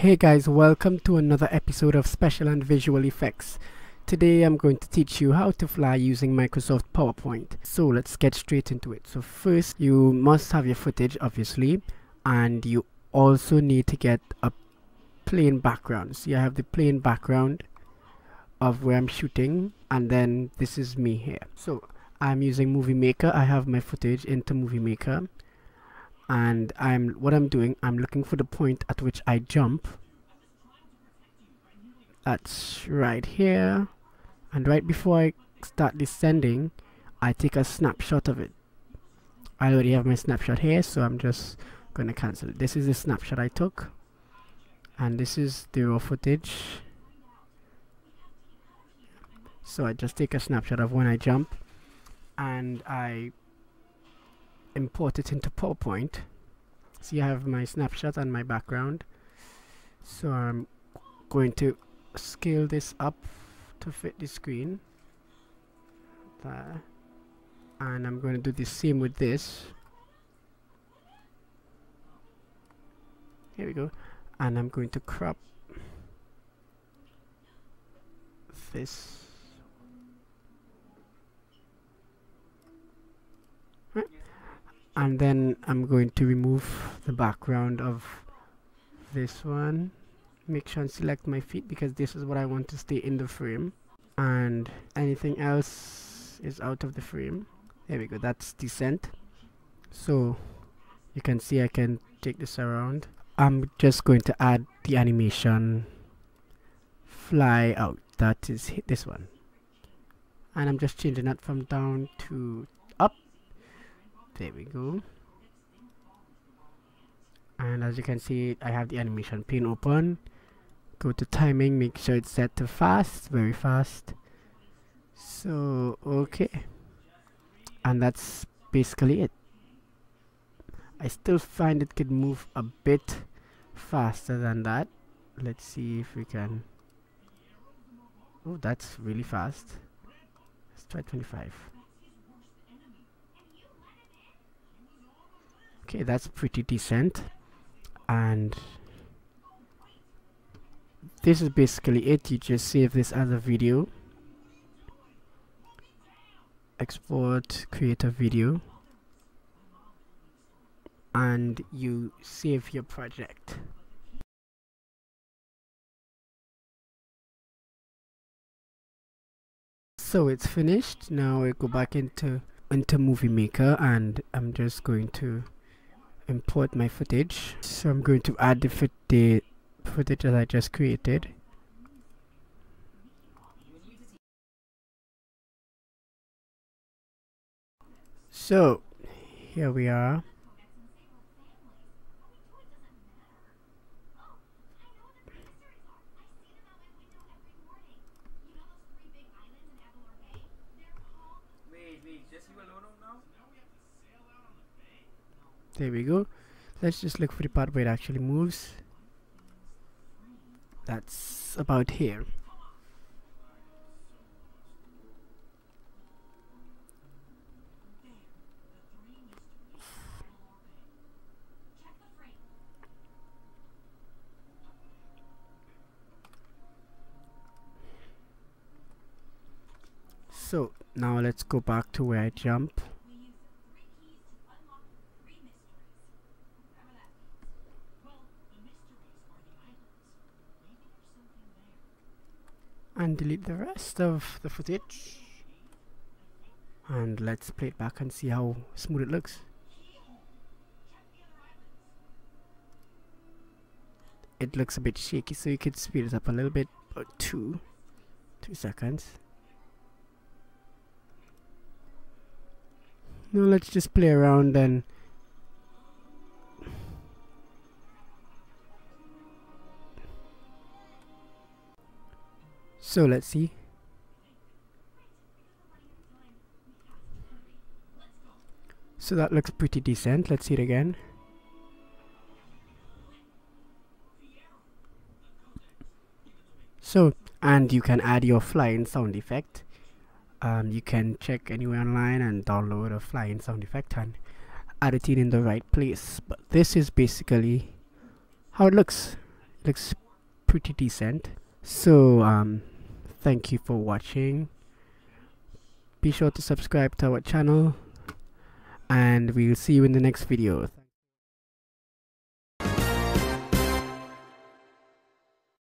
Hey guys, welcome to another episode of Special and Visual Effects. Today I'm going to teach you how to fly using Microsoft PowerPoint. So let's get straight into it. So first you must have your footage obviously and you also need to get a plain background. So you have the plain background of where I'm shooting and then this is me here. So I'm using Movie Maker. I have my footage into Movie Maker and I'm what I'm doing I'm looking for the point at which I jump. That's right here. And right before I start descending I take a snapshot of it. I already have my snapshot here so I'm just gonna cancel it. This is the snapshot I took. And this is the raw footage. So I just take a snapshot of when I jump. And I import it into PowerPoint. See I have my snapshot and my background. So I'm going to scale this up to fit the screen. There. And I'm going to do the same with this. Here we go. And I'm going to crop this and then I'm going to remove the background of this one. Make sure and select my feet because this is what I want to stay in the frame. And anything else is out of the frame. There we go that's descent. So you can see I can take this around. I'm just going to add the animation fly out that is this one. And I'm just changing that from down to there we go. And as you can see I have the animation pin open. Go to timing make sure it's set to fast very fast. So okay. And that's basically it. I still find it could move a bit faster than that. Let's see if we can. Oh that's really fast. Let's try 25 okay that's pretty decent. And this is basically it. You just save this as a video. Export create a video. And you save your project. So it's finished. Now I go back into into movie maker and I'm just going to import my footage. So I'm going to add the, fit the footage that I just created. So here we are there we go. Let's just look for the part where it actually moves. That's about here. So now let's go back to where I jump and delete the rest of the footage. And let's play it back and see how smooth it looks. It looks a bit shaky so you could speed it up a little bit about two two seconds. Now let's just play around and So let's see. So that looks pretty decent. Let's see it again. So, and you can add your flying sound effect. Um, you can check anywhere online and download a flying sound effect and add it in in the right place. But this is basically how it looks It looks pretty decent so um thank you for watching. Be sure to subscribe to our channel and we'll see you in the next video